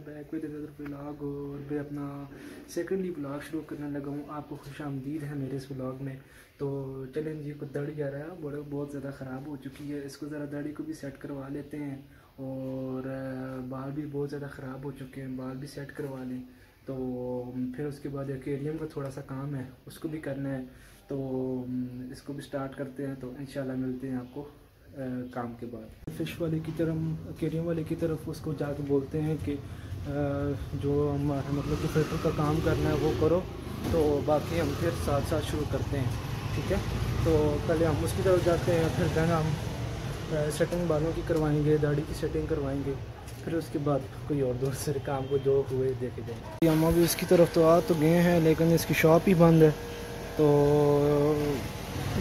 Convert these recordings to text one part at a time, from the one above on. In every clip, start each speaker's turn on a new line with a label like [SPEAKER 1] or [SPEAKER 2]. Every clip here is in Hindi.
[SPEAKER 1] बैक विद अदर व्लॉग और मैं अपना सेकेंडली व्लॉग शुरू करने लगा हूँ। आपको खुश आमदीद है मेरे इस व्लॉग में। तो चलें जी कुछ दाढ़ी जा रहा है बड़ा बहुत ज़्यादा ख़राब हो चुकी है। इसको ज़रा दाढ़ी को भी सेट करवा लेते हैं और बाल भी बहुत ज़्यादा ख़राब हो चुके हैं बाल भी सेट करवा लें। तो फिर उसके बाद एक्वेरियम का थोड़ा सा काम है उसको भी करना है। तो इसको भी स्टार्ट करते हैं तो इन मिलते हैं आपको आ, काम के बाद। फ़िश वाले की तरफ़ केरियम वाले की तरफ़ उसको जाके बोलते हैं कि जो हमारा मतलब कि फ़िल्टर का काम करना है वो करो तो बाकी हम फिर साथ साथ शुरू करते हैं, ठीक है? तो पहले हम उसकी तरफ़ जाते हैं, फिर देन हम सेटिंग बालों की करवाएँगे, दाढ़ी की सेटिंग करवाएँगे, फिर उसके बाद कोई और दूसरे काम को जो हुए देखे जाएँगे। हम अभी उसकी तरफ़ तो आ तो गए हैं, लेकिन इसकी शॉप ही बंद है तो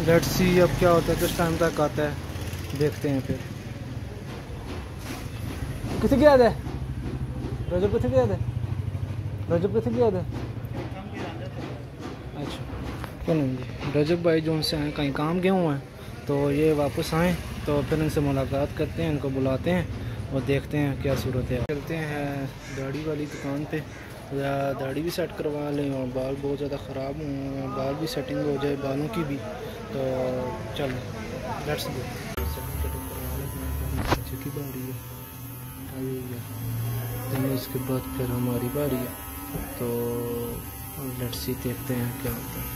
[SPEAKER 1] लेट्स सी अब क्या होता है, किस टाइम तक आता है, देखते हैं फिर। कितने गया है? रजब कितने गया है रजब कितने गया है अच्छा। क्यों नहीं रजब भाई जो उनसे आए कहीं काम गए हुए हैं? तो ये वापस आएँ तो फिर इनसे मुलाकात करते हैं, इनको बुलाते हैं और देखते हैं क्या सूरत है। चलते हैं दाढ़ी वाली दुकान पे। या दाढ़ी भी सेट करवा लें और बाल बहुत ज़्यादा ख़राब हुए बाल भी सेटिंग हो जाए, बालों की भी तो चलो लेट्स गो बच्चे की बारी है तो इसके बाद फिर हमारी बारी है। तो लेट्स सी देखते हैं क्या होता है।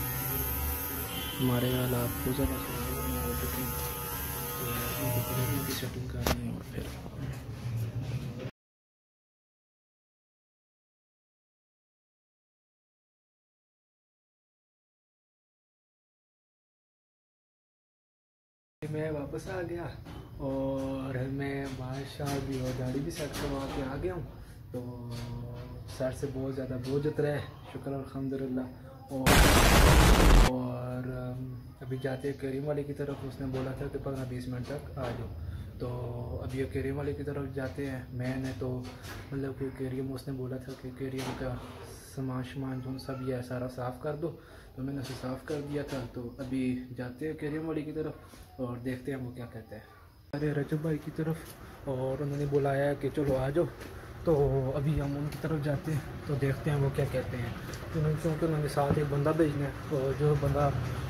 [SPEAKER 1] हमारे बहुत ज़्यादा तो सेटिंग कर रहे हैं और फिर। मैं वापस आ गया और मैं बादशाह भी और गाड़ी भी सेट करवा के आ गया हूँ। तो सर से बहुत ज़्यादा बोझ उतरा है शुक्र अलहमदिल्ला और और अभी जाते हैं करीम वाले की तरफ़। उसने बोला था कि पंद्रह बीस मिनट तक आ जाओ। तो अभी करीम वाले की तरफ़ जाते हैं। मैंने तो मतलब कि करीम, उसने बोला था कि करीम का सामान शमान जो सब यह सारा साफ़ कर दो। तो मैंने उसे साफ़ कर दिया था। तो अभी जाते हैं करीम वाले की तरफ़ और देखते हैं वो क्या कहते हैं। अरे रजब भाई की तरफ़। और उन्होंने बुलाया कि चलो आ जाओ। तो अभी हम उनकी तरफ़ जाते हैं तो देखते हैं वो क्या कहते हैं। तो क्योंकि उन्होंने साथ एक बंदा भेजना है तो जो बंदा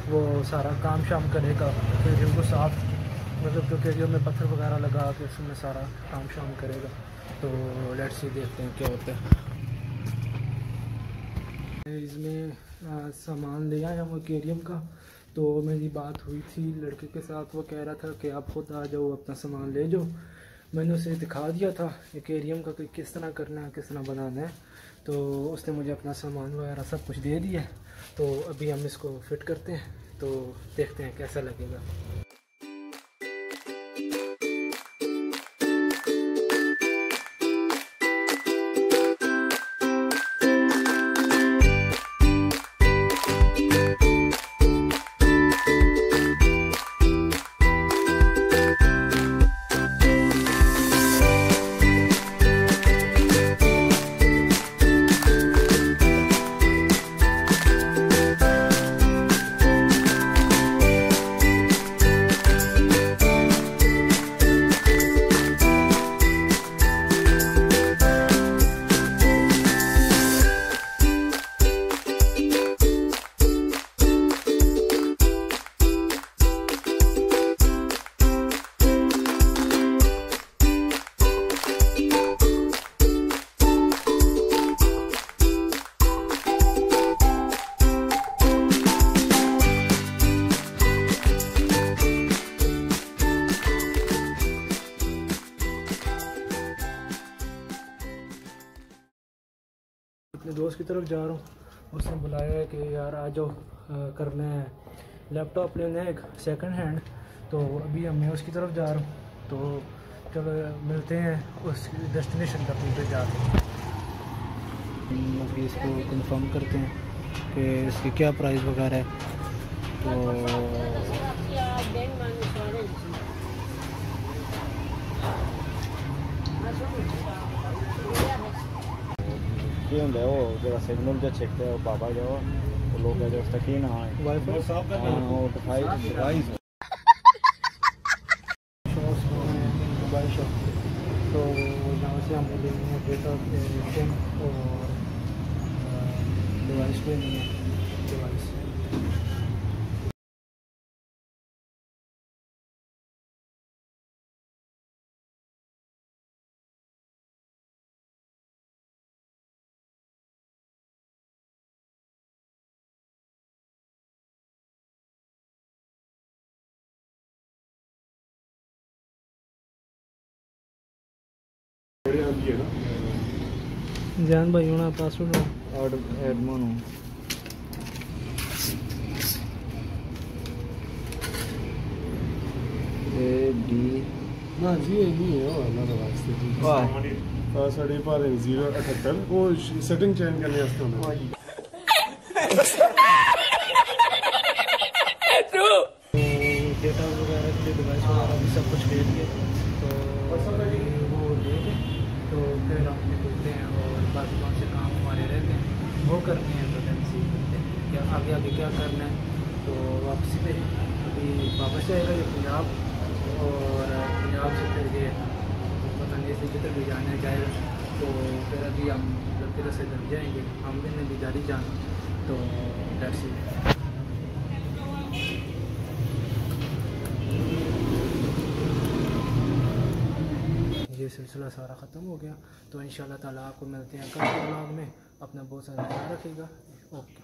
[SPEAKER 1] वो सारा काम शाम करेगा फिर उनको साफ़ मतलब क्योंकि जो में पत्थर वगैरह लगा के उसमें सारा काम शाम करेगा। तो लेट्स से देखते हैं क्या होता है। इसमें सामान ले आए हम केरियम का। तो मेरी बात हुई थी लड़के के साथ, वो कह रहा था कि आप खुद आ जाओ, अपना सामान ले जाओ। मैंने उसे दिखा दिया था एकेरियम का कि किस तरह करना है, किस तरह बनाना है। तो उसने मुझे अपना सामान वगैरह सब कुछ दे दिया। तो अभी हम इसको फिट करते हैं तो देखते हैं कैसा लगेगा। अपने दोस्त की तरफ़ जा रहा हूँ। उसने बुलाया है कि यार आ जाओ करना है लैपटॉप लेना है एक सेकंड हैंड तो अभी मैं उसकी तरफ़ जा रहा हूँ। तो चलो मिलते हैं उस डेस्टिनेशन पर पे जाकर अभी इसको कंफर्म करते हैं कि इसकी क्या प्राइस वगैरह है। तो
[SPEAKER 2] ਕੀ ਹੁੰਦਾ ਉਹ ਜਿਹੜਾ ਸਿਗਨਲ ਜਿਹਾ ਛਿੱਕਦਾ ਉਹ ਬਾਬਾ ਜਿਹਾ ਉਹ ਲੋਕ ਕਹਿੰਦੇ ਉਸ ਤੱਕ ਹੀ ਨਾ ਆਏ
[SPEAKER 1] वाईफाई साफ
[SPEAKER 2] ਹਾਂ ਉਹ ਦਿਖਾਈ ਦਿਖਾਈ
[SPEAKER 1] शॉप्स दुबई शॉप तो यहाँ से हमने लेनी है डेटा सिम और डिवाइस लेनी है डिवाइस जान भाई होना पासवर्ड
[SPEAKER 2] ऐड ऐड मानो ए डी
[SPEAKER 3] ना जी ये नहीं है और ना दबा
[SPEAKER 2] वास्ते
[SPEAKER 3] जी पासवर्ड पर 078
[SPEAKER 1] वो सेटिंग चेंज करने वास्ते हैं है हैं क्या आगे आगे क्या करना है। तो वापसी पे अभी वापस जाएगा ये पंजाब और पंजाब से फिर ये पता नहीं ऐसे किधर भी जाने जाएगा। तो फिर अभी हम फिर से घर जाएँगे, हम भी भी गाड़ी जाना। तो टैक्सी ये सिलसिला सारा ख़त्म हो गया। तो इन ताला आपको मिलते हैं कल के ब्लॉग में। अपना बहुत सारा ख्याल रखिएगा ओके।